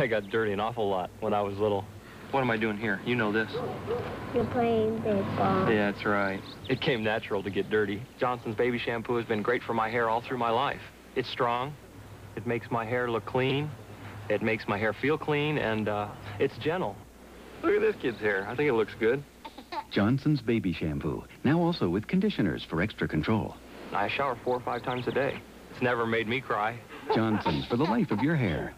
I got dirty an awful lot when I was little. What am I doing here? You know this. You're playing baseball. Yeah, that's right. It came natural to get dirty. Johnson's baby shampoo has been great for my hair all through my life. It's strong. It makes my hair look clean. It makes my hair feel clean, and uh, it's gentle. Look at this kid's hair. I think it looks good. Johnson's Baby Shampoo, now also with conditioners for extra control. I shower four or five times a day. It's never made me cry. Johnson's for the life of your hair.